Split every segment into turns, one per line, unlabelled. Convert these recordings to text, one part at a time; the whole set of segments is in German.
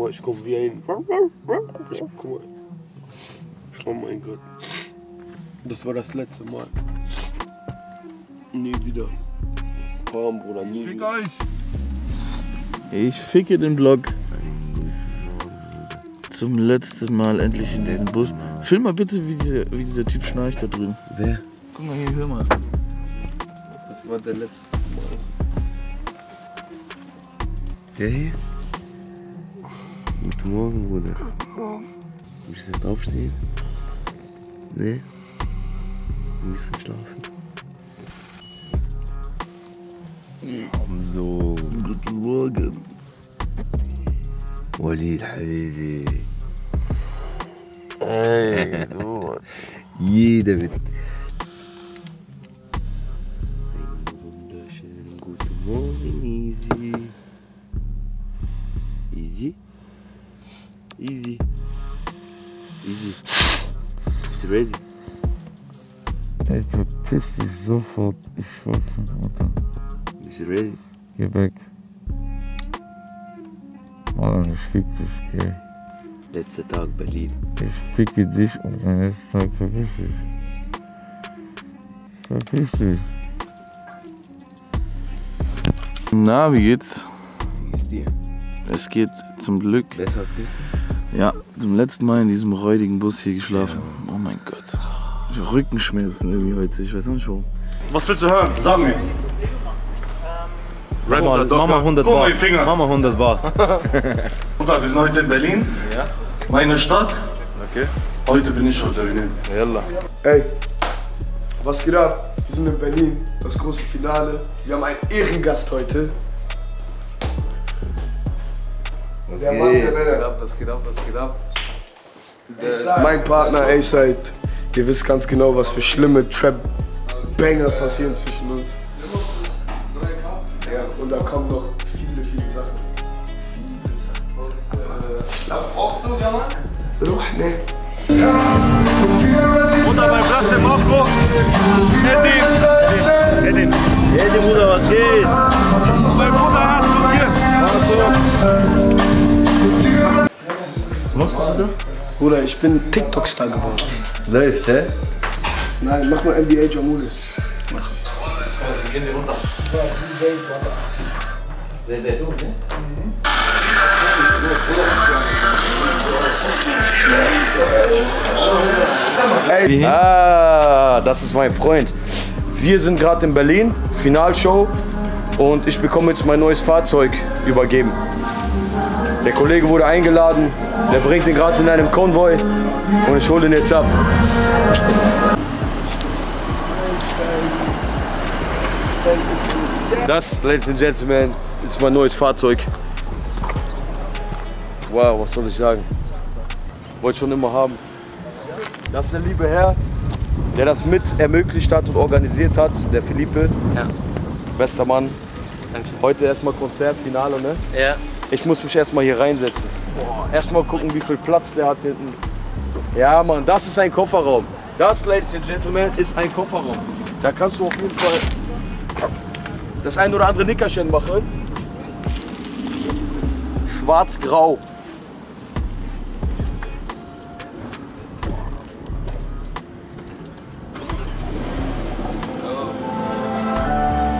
mal, ich komme wie ein. Ich, guck mal. Oh mein Gott. Das war das letzte Mal. Nie wieder. Komm, Bruder, nie
Fick
wieder.
euch!
Ich ficke den Vlog. Zum letzten Mal endlich in diesem Bus. Film mal bitte, wie dieser, wie dieser Typ schnarcht da drüben.
Wer?
Guck mal hier, hör mal.
Das war der letzte Mal. Der hier? muito bom, Buda. Willst du nicht aufstehen? Nee? Du willst nicht schlafen? So,
guten Morgen.
وليد حبيبي اي يي دافيد Easy. Easy? Easy. Bist du ready?
Ey, verpiss dich sofort. Ich schwöre, Mutter.
Bist du ready?
Geh weg. Mann, ich fick dich, geh.
Letzter Tag Berlin.
Ich ficke dich und den nächsten Tag verpiss dich. Verpiss dich. Na, wie geht's?
Wie geht's dir?
Es geht zum Glück.
Besser als gestern?
Ja, zum letzten Mal in diesem räudigen Bus hier geschlafen. Oh mein Gott. Rückenschmerzen irgendwie heute. Ich weiß auch nicht warum.
Was willst du hören? Sag mir.
Mach mal, mach mal 100
Guck mal,
Bars.
Finger.
Mach mal 100 Bars.
Bruder, wir sind heute in Berlin.
Ja.
Meine Stadt.
Okay.
Heute bin ich heute Berlin.
Yalla.
Ey, was geht ab? Wir sind in Berlin, das große Finale. Wir haben einen Ehrengast heute. Der Mann der Männer.
Was geht ab, was geht ab?
Mein Partner A-Side. Ihr wisst ganz genau, was für schlimme Trap-Banger passieren zwischen uns. Ja, und da kommen noch viele, viele Sachen. Viele Sachen.
Brauchst du, Jamal?
Ruh, ne?
Bruder, mein Blatt im Aufbruch. Edin. Edin.
Hey, Bruder, was geht?
Mein Bruder hat
Bruder, ich bin TikTok-Star geworden.
Läuft, hä?
Nein, mach mal NBA Jamule.
Ah, das ist mein Freund. Wir sind gerade in Berlin, Finalshow. Und ich bekomme jetzt mein neues Fahrzeug übergeben. Der Kollege wurde eingeladen, der bringt ihn gerade in einem Konvoi und ich hole ihn jetzt ab. Das, Ladies and Gentlemen, ist mein neues Fahrzeug. Wow, was soll ich sagen? Wollte ich schon immer haben. Das ist der liebe Herr, der das mit ermöglicht hat und organisiert hat, der Philippe.
Ja.
Bester Mann.
Dankeschön.
Heute erstmal Konzert, Finale, ne?
Ja.
Ich muss mich erstmal hier reinsetzen. Boah, erstmal gucken, wie viel Platz der hat hinten. Ja, Mann, das ist ein Kofferraum. Das, Ladies and Gentlemen, ist ein Kofferraum. Da kannst du auf jeden Fall das ein oder andere Nickerchen machen. Schwarz-grau.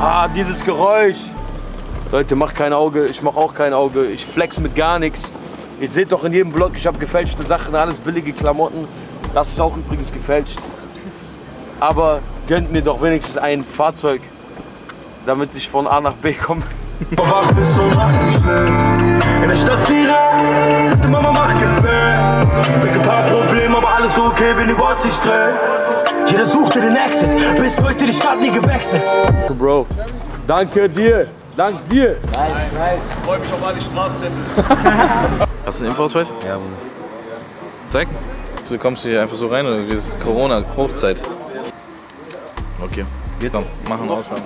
Ah, dieses Geräusch. Leute, macht kein Auge, ich mach auch kein Auge, ich flex mit gar nichts. Ihr seht doch in jedem Blog, ich habe gefälschte Sachen, alles billige Klamotten. Das ist auch übrigens gefälscht. Aber gönnt mir doch wenigstens ein Fahrzeug, damit ich von A nach B komme.
Wach bis um 80 schnell. In der Stadt Sire, die Mama macht Gefähr. Mit ein paar Problemen, aber alles okay, wenn die Watch sich dreht. Jeder suchte den Exit, bis heute die Stadt nie gewechselt.
Bro, danke dir, dank dir.
Hast du einen Impfausweis? Ja, Bruder. Zeig. Du kommst hier einfach so rein oder wie ist Corona Hochzeit? Okay. Komm, machen Ausnahme.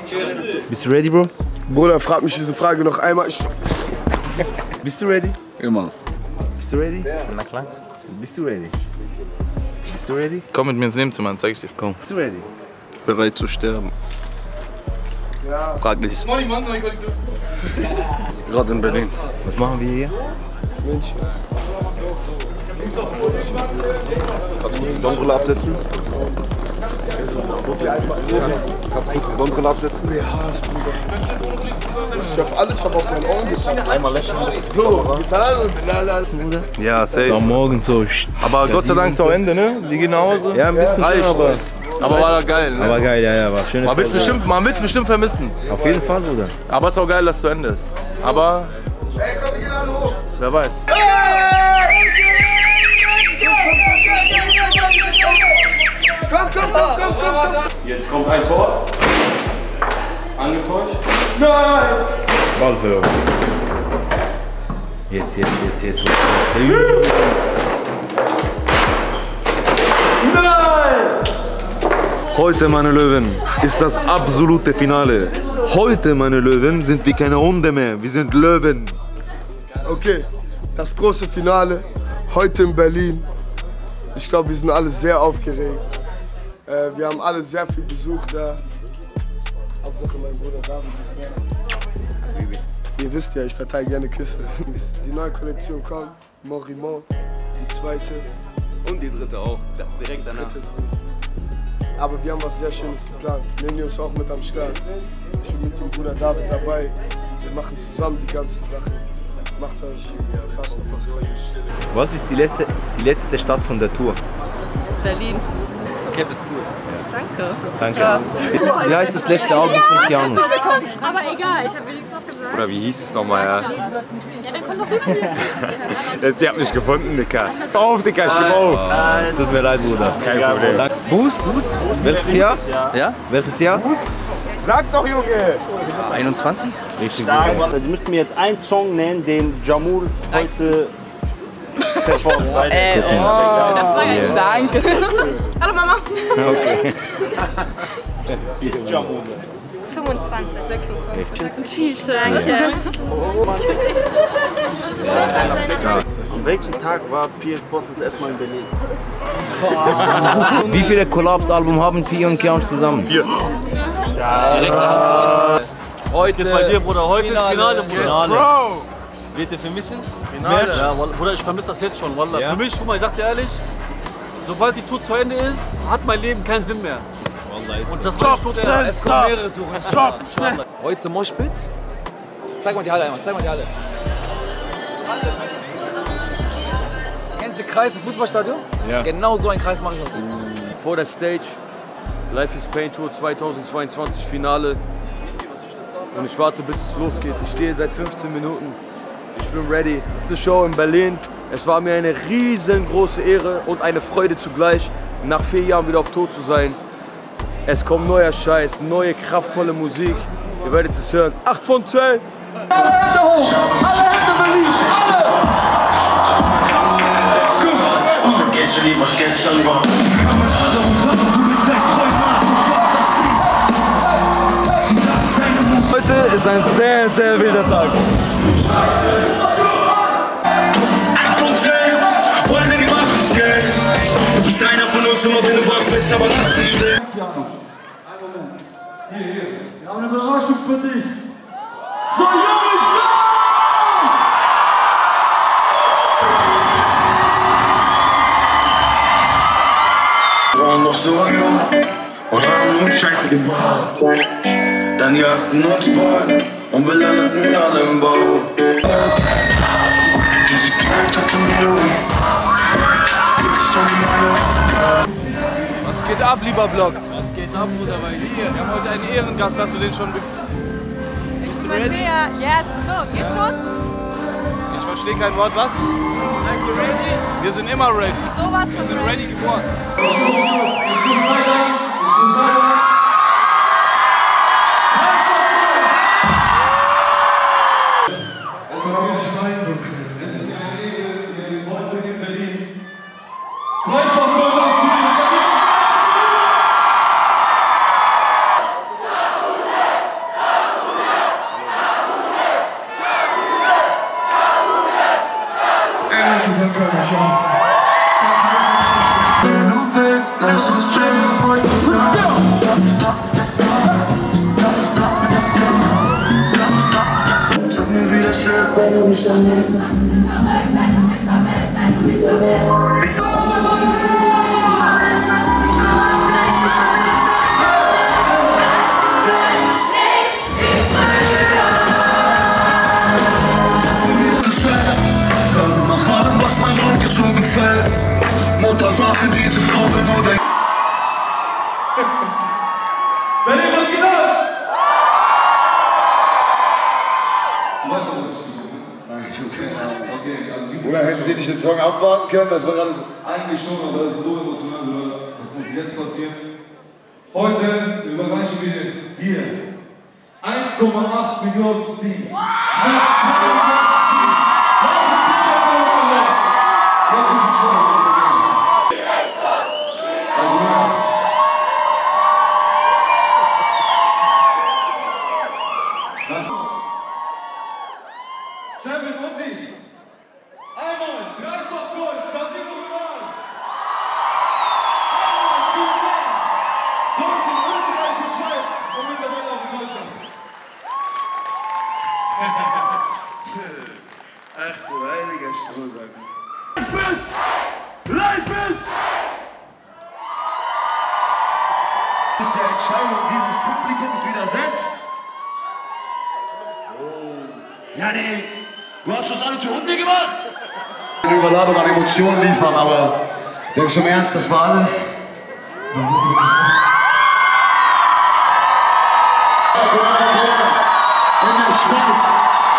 Bist du ready, Bro?
Bruder, frag mich diese Frage noch einmal. Ich
Bist du ready?
Immer.
Bist du ready? Na klar. Bist du ready? Bist du ready?
Komm mit mir ins Nebenzimmer, dann zeig ich dir. Komm.
Bist du ready?
Bereit zu sterben. Frag nicht.
Gerade in Berlin.
Was machen wir hier?
München.
Kannst du kurz die Sonnenbrille absetzen? Kannst du kurz die Sonnenbrille absetzen?
Ja, ich bin doch. Ich hab alles, ich hab auf meinen Augen getan.
Einmal lächeln.
So, getan und la la.
Ja, safe.
Am Morgen so.
Aber Gott sei Dank ist auch Ende, ne? Die gehen nach Hause.
Ja, ein bisschen, aber,
Aber war doch geil, ne?
aber geil, ja, ja, war schön.
Man wird's bestimmt, man wird's bestimmt vermissen.
Auf jeden Fall, Bruder.
Aber es ist auch geil, dass es zu Ende ist. Aber
Ey, komm, wir gehen alle hoch.
wer weiß.
Komm, komm, komm, komm, komm, komm.
Jetzt kommt ein Tor. Angetäuscht.
Ball verloren. Jetzt, jetzt, jetzt, jetzt. jetzt.
Heute, meine Löwen, ist das absolute Finale. Heute, meine Löwen, sind wir keine Hunde mehr, wir sind Löwen.
Okay, das große Finale heute in Berlin. Ich glaube, wir sind alle sehr aufgeregt. Äh, wir haben alle sehr viel Besuch da. Hauptsache mein Bruder David ist da. Ihr wisst ja, ich verteile gerne Küsse. Die neue Kollektion kommt, Morimont, die zweite.
Und die dritte auch. Direkt danach.
dritte. Aber wir haben was sehr Schönes geplant. Nenio ist auch mit am Start. Ich bin mit dem Bruder David dabei. Wir machen zusammen die ganzen Sachen. Macht euch fast auf was Cooles.
Was ist die letzte, die letzte Stadt von der Tour?
Berlin.
Okay, bist cool.
Danke.
Danke. Wie heißt das letzte Album von Keanu?
Aber egal, ich habe wenigstens noch gesagt.
Oder wie hieß es nochmal, ja?
Ja, dann komm doch rüber.
Jetzt, ihr habt mich gefunden, Dicker. Auf, Dicker, ich geb auf.
Tut mir leid, Bruder.
Kein Problem.
Boost? Welches Jahr?
Ja?
Welches Jahr?
Sag doch, Junge!
21?
Richtig
Sie müssten mir jetzt einen Song nennen, den Jamul heute performt.
Äh, oh. Das war ja Danke. Hallo Mama.
Okay.
Ist Jamul.
25, 26. Danke.
An welchem Tag war Piers Potts das erste Mal in Berlin?
Wie viele Collabs-Alben haben Pi und Keanu zusammen? Vier.
Heute.
Bei dir, Bruder, heute ist Finale, Bruder.
Bro!
Wird ihr vermissen?
Finale.
Ja, Bruder, ich vermisse das jetzt schon, Wallah.
Ja?
Für mich, guck mal, ich sag dir ehrlich, sobald die Tour zu Ende ist, hat mein Leben keinen Sinn mehr. Und das Stop, kommen mehrere Touren. Stop,
Heute Moshpit. Zeig mal die Halle einmal, zeig mal die Halle. Den Kreis im Fußballstadion?
Ja.
Genau so einen Kreis mache ich noch.
Vor der Stage, Life is Pain Tour 2022 Finale. Und ich warte, bis es losgeht. Ich stehe seit 15 Minuten. Ich bin ready. Letzte Show in Berlin. Es war mir eine riesengroße Ehre und eine Freude zugleich, nach vier Jahren wieder auf Tour zu sein. Es kommt neuer Scheiß, neue kraftvolle Musik. Ihr werdet es hören. 8 von 10!
Vergesse nie, was gestern war.
Heute ist ein sehr, sehr wilder Tag.
8 von 10, wollen wir die Matrix gehen. Du bist einer von uns, immer wenn du wach bist, aber lass dich stehen.
Wir haben eine Überraschung für dich. So, Jungs,
noch so jung und haben nur Scheiße gebaut. Dann jagten uns Ball und wir landeten alle im Bau. Musik bleibt auf dem Afrika.
Was geht ab, lieber Blog? Was geht ab, Bruder, bei dir? Wir haben heute einen Ehrengast, hast du den schon... be-
Mattea, ja, so, geht schon?
Ich verstehe kein Wort, was? Wir sind immer ready.
Sowas
Wir
von
sind
ready.
ready
Pero mis amigos, mis amigos, mis amigos, mis amigos.
Oder hättet ihr nicht den Song abwarten können? Das war gerade so. Eigentlich schon, aber das ist so emotional. Das muss jetzt passieren. Heute überreichen wir dir 1,8 Millionen Streams. Champion dieses Publikums widersetzt.
Ja, nee, du hast uns alle zu Hunde gemacht!
Eine Überladung an Emotionen liefern, aber denkst du im Ernst, das war alles?
In der Schweiz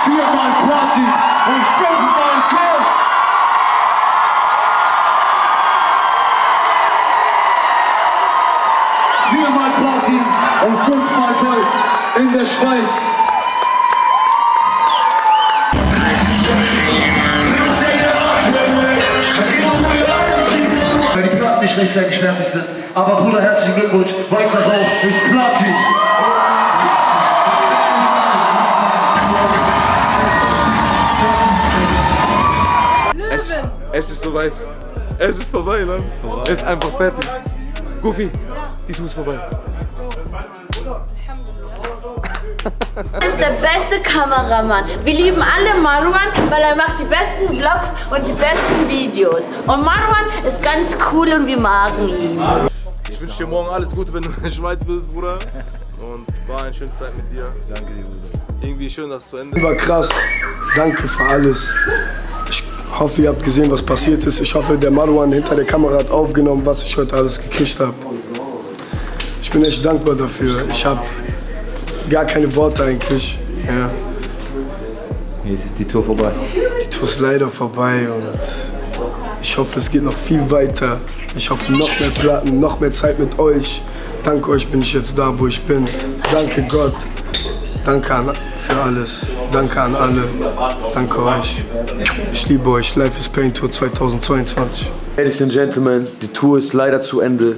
viermal Platin und fünfmal
und fünfmal Gold in der Schweiz.
Weil die Platten nicht rechtzeitig fertig sind. Aber Bruder, herzlichen Glückwunsch, weißer Rauch ist Platin!
Es, ist soweit. Es ist vorbei, Mann. Es ist einfach fertig. Goofy, die Tour ist vorbei.
Er ist der beste Kameramann. Wir lieben alle Marwan, weil er macht die besten Vlogs und die besten Videos. Und Marwan ist ganz cool und wir magen ihn.
Ich wünsche dir morgen alles Gute, wenn du in der Schweiz bist, Bruder. Und war eine schöne Zeit mit dir. Danke dir, Bruder. Irgendwie schön, dass es zu Ende
War krass. Danke für alles. Ich hoffe, ihr habt gesehen, was passiert ist. Ich hoffe, der Marwan hinter der Kamera hat aufgenommen, was ich heute alles gekriegt habe. Ich bin echt dankbar dafür. Ich habe gar keine Worte eigentlich. Ja.
Jetzt ist die Tour vorbei.
Die Tour ist leider vorbei und ich hoffe, es geht noch viel weiter. Ich hoffe, noch mehr Platten, noch mehr Zeit mit euch. Dank euch bin ich jetzt da, wo ich bin. Danke Gott. Danke an, für alles. Danke an alle. Danke euch. Ich liebe euch. Life is Pain Tour 2022.
Ladies and Gentlemen, die Tour ist leider zu Ende.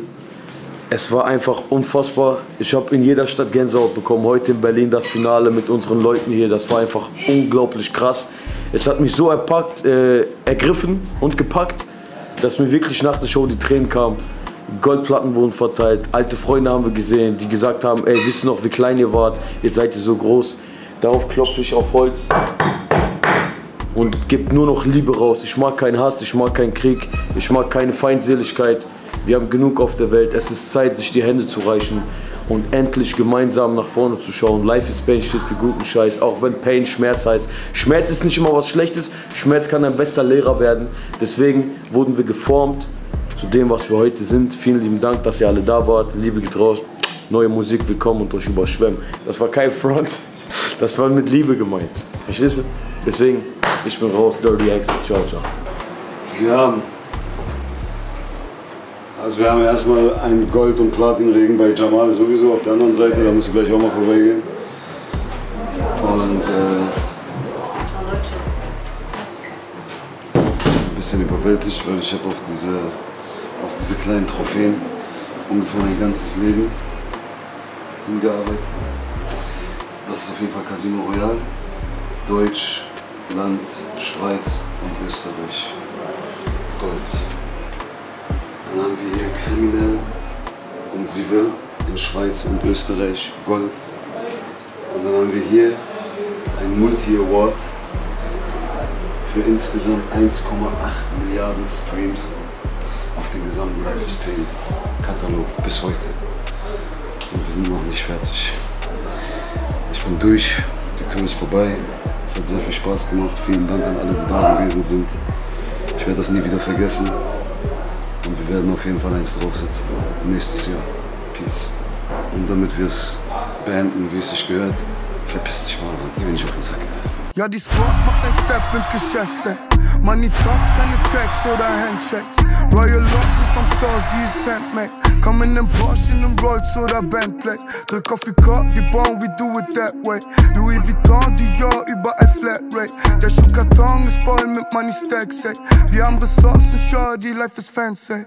Es war einfach unfassbar. Ich habe in jeder Stadt Gänsehaut bekommen. Heute in Berlin das Finale mit unseren Leuten hier. Das war einfach unglaublich krass. Es hat mich so erpackt, äh, ergriffen und gepackt, dass mir wirklich nach der Show die Tränen kamen. Goldplatten wurden verteilt, alte Freunde haben wir gesehen, die gesagt haben, ey, wisst ihr noch, wie klein ihr wart, jetzt seid ihr so groß. Darauf klopfe ich auf Holz und gebe nur noch Liebe raus. Ich mag keinen Hass, ich mag keinen Krieg, ich mag keine Feindseligkeit. Wir haben genug auf der Welt. Es ist Zeit, sich die Hände zu reichen und endlich gemeinsam nach vorne zu schauen. Life is Pain steht für guten Scheiß, auch wenn Pain Schmerz heißt. Schmerz ist nicht immer was Schlechtes, Schmerz kann ein bester Lehrer werden. Deswegen wurden wir geformt zu dem, was wir heute sind. Vielen lieben Dank, dass ihr alle da wart. Liebe geht raus. Neue Musik willkommen und euch überschwemmen. Das war kein Front, das war mit Liebe gemeint. Verstehst du? Deswegen, ich bin raus, Dirty X. Ciao, ciao.
Wir haben. Also wir haben erstmal einen Gold- und Platinregen bei Jamal sowieso auf der anderen Seite, da musst du gleich auch mal vorbeigehen. Und äh, ein bisschen überwältigt, weil ich habe auf diese, auf diese kleinen Trophäen ungefähr mein ganzes Leben hingearbeitet. Das ist auf jeden Fall Casino Royal, Deutsch, Land, Schweiz und Österreich. Gold. Dann haben wir hier Kriminell und Civil in Schweiz und Österreich Gold. Und dann haben wir hier ein Multi-Award für insgesamt 1,8 Milliarden Streams auf dem gesamten Life is Pain Katalog bis heute. Und wir sind noch nicht fertig. Ich bin durch, die Tour ist vorbei. Es hat sehr viel Spaß gemacht. Vielen Dank an alle, die da gewesen sind. Ich werde das nie wieder vergessen. Werden auf jeden Fall eins draufsetzen. Nächstes Jahr. Peace. Und damit wir es beenden, wie es sich gehört, verpiss dich mal, geh mir nicht auf den Sack.
Ja, die Squad macht ein Step ins Geschäft.
Money talks, kinda checks, so the hand checks. Royal up with some stars you sent, me. Coming in Porsche in them Rolls, so that Bentley. The coffee cup, we born, we do it that way. Louis Vuitton, a flat rate Flatrate. Der tongue, ist voll mit Money Stacks, ey. The haben Ressourcen, sure, die Life is fancy.